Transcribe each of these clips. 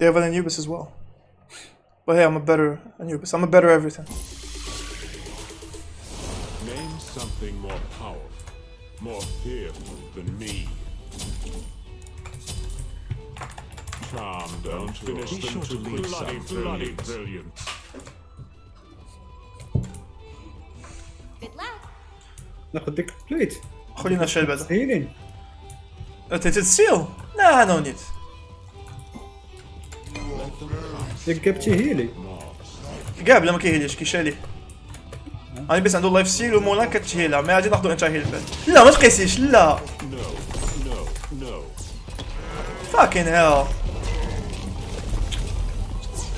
They have an Anubis as well. But hey, I'm a better Anubis. I'm a better everything. Name something more powerful, more fearful than me. Charm, don't finish Be them sure to to leave bloody, some bloody brilliance. brilliance. Good luck. ناخذ ديك بليت خلينا نشيل بعدا. هيلين انت تتسيل؟ لا نو نيد. ديك جبتي هيلي قابل ما كيهيليش كيشاليه. أنا بس عنده لايف ستيل ومولا كتهيلها ما غادي ناخذ انت هيل بعد. لا ما تقيسيش لا. فاكين هيل.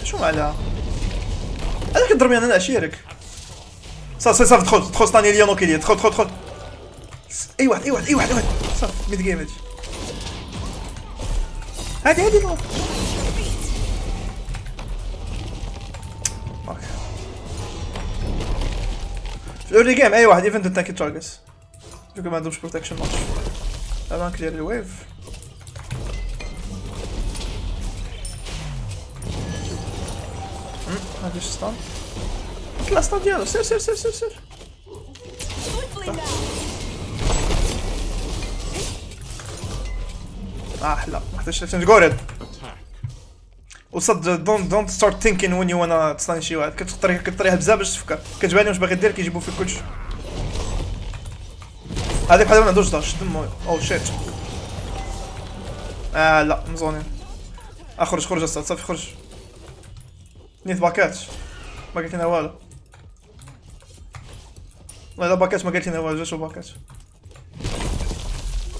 شو معناها؟ هذاك كضربني أنا اشيرك. صافي صافي دخل دخل ستاني ليا ليا دخل دخل دخل. اي واحد اي واحد اي واحد اي واحد صافي mid game هادي. هادي هادي ال early game اي واحد even the tanky targets. يمكن ما عندهمش protection much. طبعا clear ال wave. ما فيش stun اطلع ستان ديالو سير سير سير سير سير لا ما احتاجش تنج جو ريد Attack. وصد دونت دونت ستارت ثينكين وين يو وأنا تستاني شي واحد كتطريها كتطريها بزاف باش تفكر. كتبان واش باغي دير كيجيبو فيك كلشي. هذاك بحال ما عندوش داش دمو أو شيت آه لا مزونين اخرج خرج أستاذ. صافي خرج. نيت باكات ما قلت لنا والو. والله لا باكات ما قلت لنا والو. جا شو باكات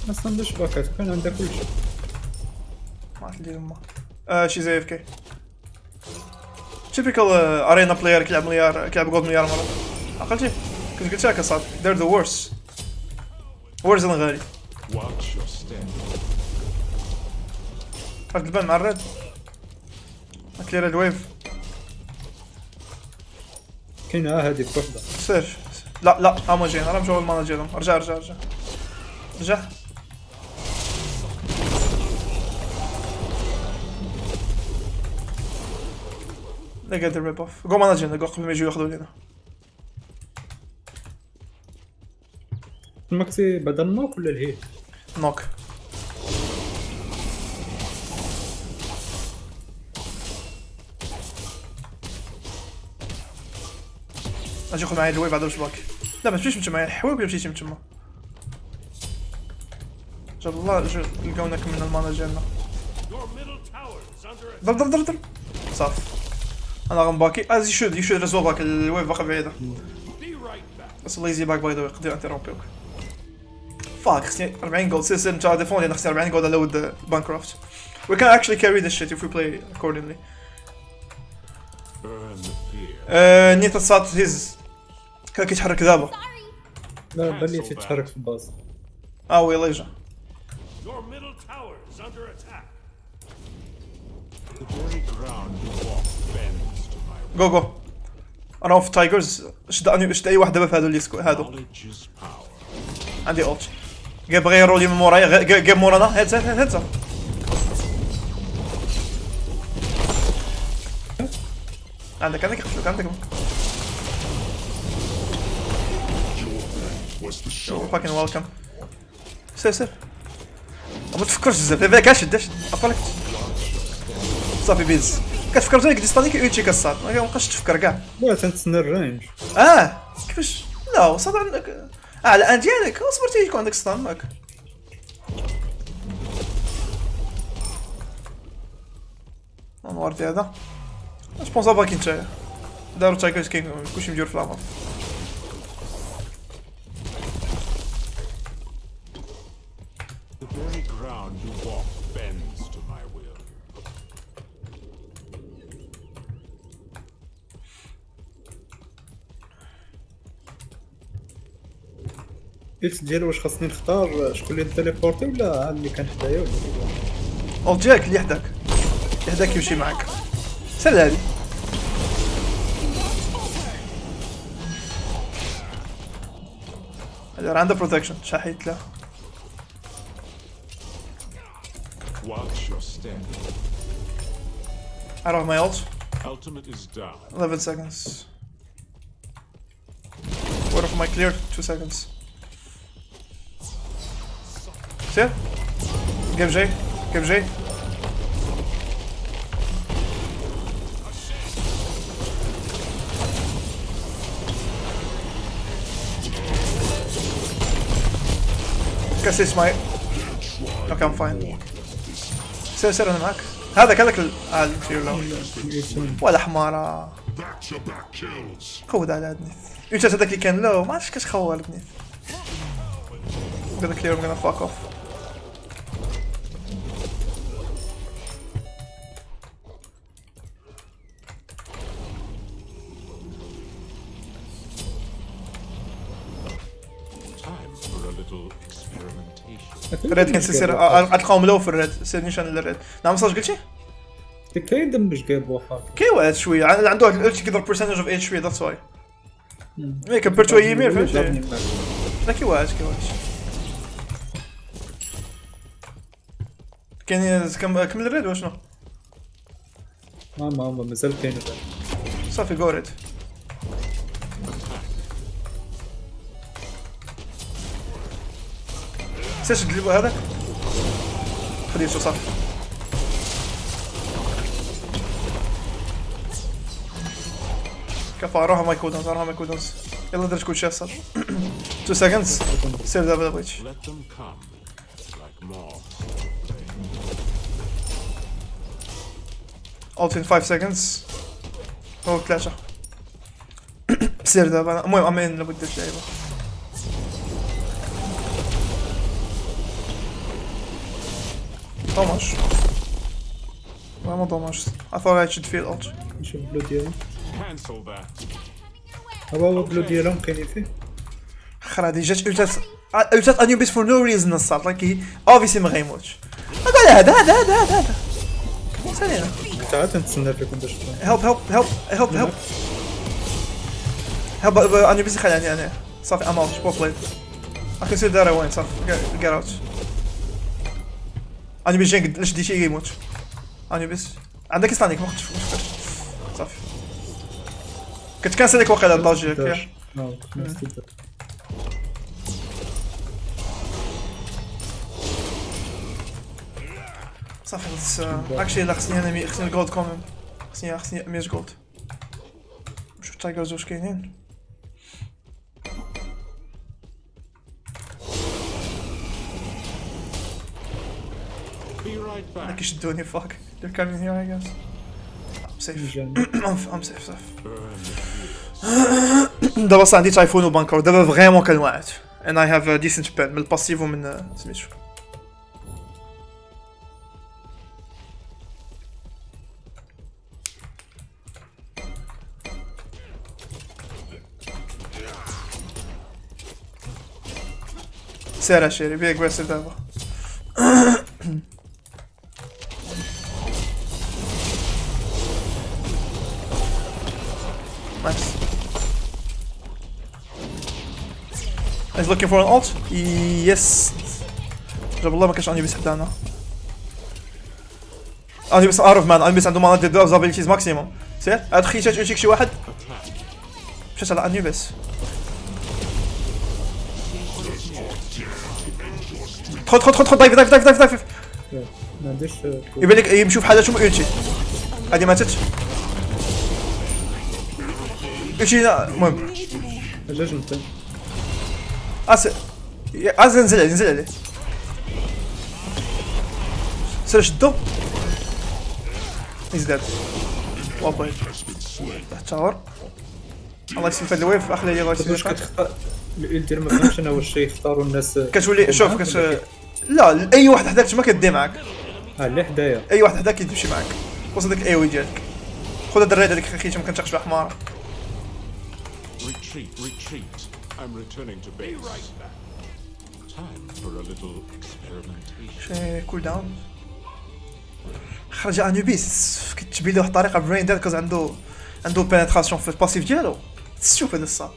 ما صندوش باكات كان عندها كل شيء ما عرفت ندير ما آه شي زي اف كي تيبيكال ارينا بلاير كيلعب مليار كيلعب جولد مليار مرة عقلتي كنت قلت لك اصاحبي they're the worst. Worse than غالي Watch your step. عرفت البان مع الريد كلير الويف كاينة آه هذيك وحده سير لا لا هما جايين راه مشاو المانا ديالهم رجع رجع رجع رجع They get the rip off. Go مانا ديالنا go قبل ما يجيو ياخذوا لينا. الماكسي بعد النوك ولا الهيل نوك. أجي خذ معايا الويف بعد واش باقي. لا ما تمشيش معايا الحوايب ولا مشيتي من تما. جاب الله جو- لقاونا كملنا المانا ديالنا. ضرب ضرب ضرب ضرب صافي أنا غنباكي از يشود يشود رزو باك الويف باقا بعيدة Be right back. بس الله يزي باك باي ذا يقدر انتروبيوك فاك خصني 40 جولد سير سير نتا ديفون لأن خصني 40 جولد على ود بانكرافت We can actually carry this shit if we play accordingly. Burn the fear. آه نيتا تصات هيز كان كيتحرك دابا Sorry. لا بلي تتحرك في الباص آه هو يلا يجا Your middle tower is under attack. The very ground you walk bends to my جو جو أنا في تايجرز شد شد أي واحد دابا في اللي سكو هادو. عندي اولت جاب غير رولي من مورايا جاب مورانا. هيد هيد هيد هيد عندك عندك خفلوك عندك. فاكين ويلكم سير سير. ما تفكرش بزاف. كاش داش عقلك صافي بيز كتفكر زي قدي ستانيك اوتشي كاسات ما كنبقاش تفكر كاع لا تنتسنى الرينج اه كيفاش لا وصاد عندك اه على ان ديالك اصبر تيجي يكون عندك ستان ماك نورتي هذا اش بونسا باكي نتايا دارو تايكرز كينغ كلشي مدير في العمر The very ground you walk bends قلت ديالو واش خاصني نختار شكون اللي تيليبورتي ولا هاد اللي كان حدايا ولا أو ديالك اللي حداك اللي حداك يمشي معاك سهل هادي راه عنده بروتكشن شحيت له Watch your step. I don't have my ult. Ultimate is down. 11 seconds. What of my clear? 2 seconds. See it? Give J. Give J. كاسي اسماعيل أوكي ام فاين سير سير أنا معك هذاك هذاك ال- ولا حمارة. خود على ادنيث يوجد هذاك اللي كان لو ما عرفتش كاش خوال ادنيث I'm gonna clear, I'm gonna fuck off. ال red كان سير غتلقاهم لو في ال red سير نيشان لل red. نعم صاج قلتي؟ كاين دم مش جايب واحد. شوية. عنده واحد ال ulti كيضرب percentage of HP that's why me compared to Ymir فهمتي؟ لا كي واحد كاين كم كمل ال red؟ ولا شنو؟ ما ما ما مازال كاين. صافي جو red سير شد هذاك. خديتو صافي. كفى روح ماي كودونز روح ماي كودونز يلا درت كل شيء صار 2 سكندز سير دابا moths. Alt in 5 seconds. أو ثلاثة سير دابا المهم امين لابد درت لعيبة دوماج vraiment dommage I thought I should feel ult نشوف Cancel that. هو هو البلو ديالهم كاينين فيه خرا هادي جات التات التات انيوبيس فور نو ريزن الصاط لايك اوبيسي ما غيموتش هذا هذا هذا هذا هذا هذا سالينا تعال تنتسنى فيكم باش هيلب هيلب هيلب هيلب هيلب هيلب انيوبيس خلاني أنا صافي ام اوت بلاي I can see that وين صافي get out. انيوبيس جاي قد- لاش دي شي يموت انيوبيس عندك ستانيك ما خدتش صافي كنت كنسالك واقيلا اللاجيك ياك. صافي بس اكشلي لا خصني أنا خصني الجولد كومن خصني خصني 100 جولد نشوف ال tigers واش كاينين Be right back. راك يشدوني fuck they're coming here I guess. I'm safe. I'm I'm safe safe. دابا صار عندي تايفون و Bancroft دابا vraiment كنوعد and I have a decent pen من ال passive ومن سميتو سير شيري بي اجريسيف دابا For an ult? Yes. جاب الله ما كانش انيبيس حدانا. انيبيس اوت اوف مان انيبيس عنده مانا ديد ابيليتيز ماكسيموم. سير هاد خيتات اولتيك شي واحد مشات على انيبيس. دخل دخل دخل دخل dive dive dive dive dive ما عنديش آه، يبان لك يمشيو بحالاتهم ulti هادي ماتت ulti المهم علاش انت اس أس نزل عليه نزل عليه. سير شدو. هيز ديد وابوي تاور الله يسلم في هاد الويف اخلي لي الله واش يسلم كتختار الايل ديال ما فهمتش أنا واش يختاروا الناس. كتولي شوف كت؟ لا أي واحد حداك تما كدي معاك. آه اللي حدايا. أي واحد حداك يمشي معاك. خص داك الايوي ديالك. خذ هاد الريد هذيك خيتي ما كنتاخش بها حمار. Retreat, retreat. I'm returning to base. Be right back. Time for a little experimentation. كول داون خرج انوبيس كتبين له واحد الطريقة برين ديال كوز عنده عنده بينيتراسيون في الباسيف ديالو ستوبيد الصاد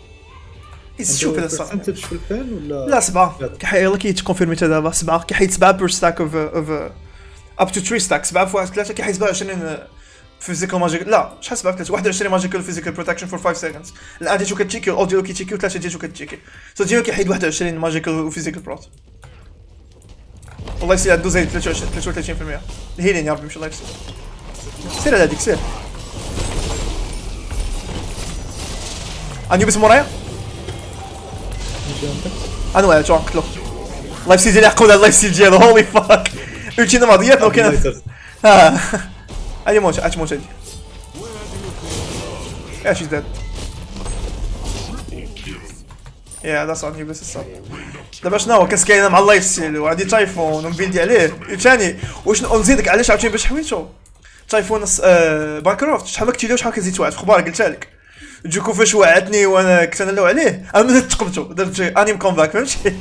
ستوبيد الصاد ولا لا سبعة كيحيد يلا كيتكونفيرمي حتى دابا سبعة كيحيد سبعة بير ستاك اوف اوف اب تو 3 ستاك سبعة فواحد ثلاثة كيحيد 27 فيزيكال ماجيك لا شحال حسبك 21 ماجيكال فيزيكال بروتكشن فور 5 سكندز الان ديجو كتشيكي الاوديو كيتشيكي وثلاثه ديجو كتشيكي سو ديما كيحيد 21 ماجيكال وفيزيكال بروت والله يسير عنده زايد 23 33% الهيلين يا ربي مش الله يكسر سير على هذيك سير انيوبيس مورايا أنا واعي جو نقتلو الله يفسي ديال يعقوب على الله يفسي ديالو هولي فاك التينا ماضيات لو كان موت هادي موت هادي Yeah, she's dead. Yeah, that's on you بس الصاد. دابا شنو هو كنسكاينا مع اللايف ستيل وعندي تايفون ومبيلدي عليه ثاني وشنو نزيدك علاش عاوتاني باش حويتو تايفون آه بانكروفت شحال ما كنتي له وشحال كنزيد واحد في أخبار قلتها لك جوكو فاش وعدتني وأنا كنت أنا عليه أنا تقبتو درت انيم كومباك فهمتي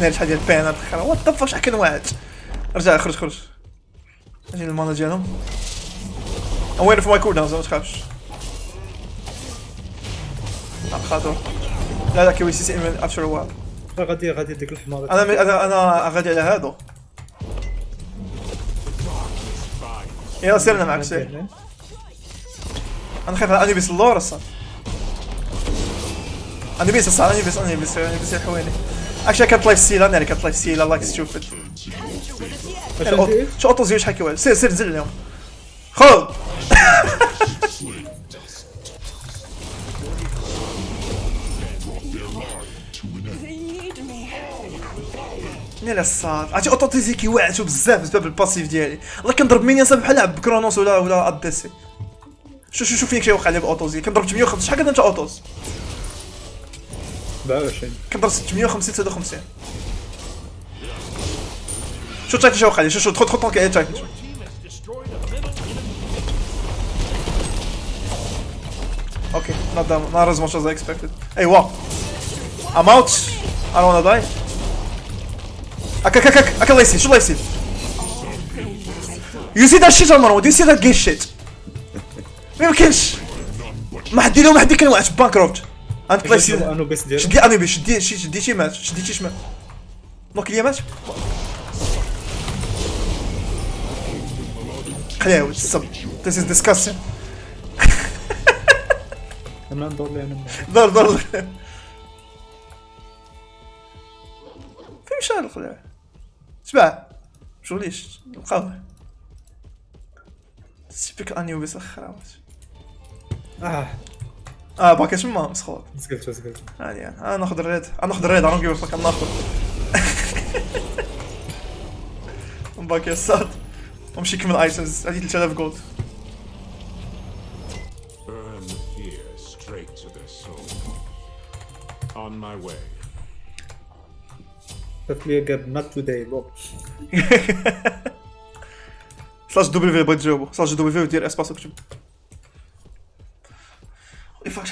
نال شحال ديال بان الآخر وات ذا فاك شحال كان واعد رجع خرج خرج. أجي المانا ديالهم. وين في ماي كول داون ما تخافش. خاطر. لا لا كي ويسي سي افتر وايل غادي غادي ديك الحمار. أنا أنا أنا غادي على هادو. يلا سيرنا معك سير. أنا خايف على أنيبيس اللور أصلا. أنيبيس أصلا أنيبيس أنيبيس أنيبيس الحويني اكشلي كانت لايف ستيل أنا كانت لايف ستيل لايك ستوبد شو اوتو زيو شحال كيوال سير سير نزل اليوم خذ نيلا الصاد عرفتي اوتوتيزي كيوعتو بزاف بسبب الباسيف ديالي الله كنضرب مين صاحبي بحال لعب بكرونوس ولا ولا اد سي شوف شوف شوف فين كيوقع لي باوتوزي كنضرب 850 شحال كدير انت اوتوز 27 كنضرب 650 59 شو تايتن شو وقع لي شو شو طونك على تايتن شو؟ Okay, not that, not as much as I expected. What? I'm out. I don't wanna die. أك أك أك أك الله يسير شو الله يسير You see that shit Marwan Do you see that gay shit? ما يمكنش ما حد ما حد كان واعد بانكروفت أنت الله يسير أنو بس ديالو شدي انمي شدي شي مات شديتي شمال نوك ليا مات ولد الصب This is disgusting. أنا ندور لي أنا دور دور فين مشى الخلع شبع شغليش القهوة. سبيك انيو بس خراوت آه. آه باكي تما مسخوط سكلتو سكلتو عادي يعني. أنا ناخذ الريد. أنا ناخذ الريد. أنا نجيب فك ناخذ باقي الصاد ومشي كمل ايتمز هذه 3000 جولد. On my way. قالت لي قال نوت توداي بو سلاش دبليو بغيت تجاوبو سلاش دبليو دير اسباس وكتب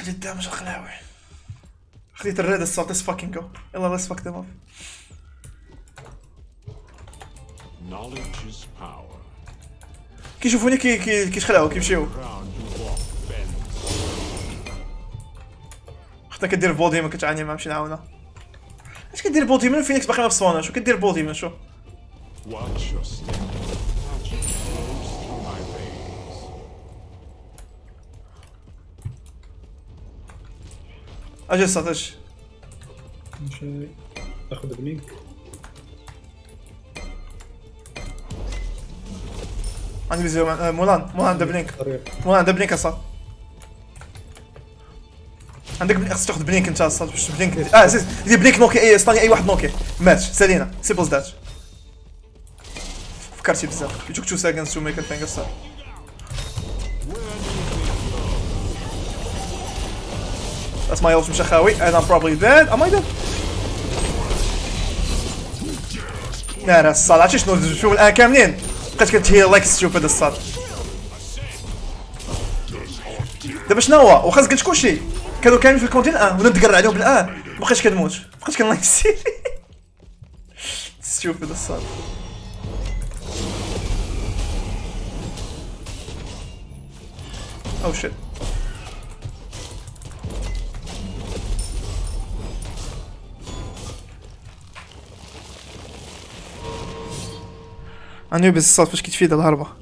وي فاك شحال الدامج الخلاوي خديت الريد الصوت ليتس فاكينج جو يلا ليتس فاك ذيم اب Knowledge is power. كيشوفوني كي كي you walk bends. حتى كدير بودي ما كتعاني ما نمشي نعاونها. اش كدير بودي من فينيكس باقي ما بصونا شو؟ كدير بودي من شو Watch your step. Magic flows through my veins. أجي الصوت أجي ناخذ بلينك عندي مع- آه، مولان. مولان عنده بلينك مولان عنده بلينك أصلا. عندك بلينك خصك تأخذ بلينك أنت أصلا باش بلينك آه زيد دير بلينك نوكي اي اسطاني أي واحد نوكي مات سالينا سيمبل ذات فكرتي بزاف. Took two seconds to make a thing أصلا That's my ult مشى خاوي and I'm probably dead. Am I dead? لا لا الصاد عرفتي شنو شوف الان كاملين بقيت كتهيل لايك ستوبيد الصاد دابا شنو هو واخا قلت كلشي كانوا كاملين في الكونتين آه ولا نتقرع عليهم بالاه ما بقيتش كنموت بقيت كنلايك سي ستوبيد الصاد أو شيت انوبيس الصوت فاش كيتفيد الهربة.